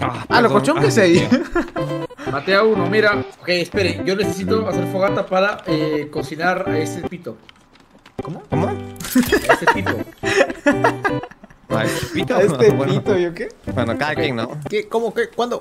Ah, Ah, lo cochón que se ahí. Maté uno, mira. Ok, espere, yo necesito hacer fogata para eh, cocinar a ese pito. ¿Cómo? ¿Cómo? A ese pito. Ay, pito. A este Bueno, ¿yo qué? Bueno, cada quien, ¿no? ¿Qué? ¿Cómo? ¿Qué? ¿Cuándo?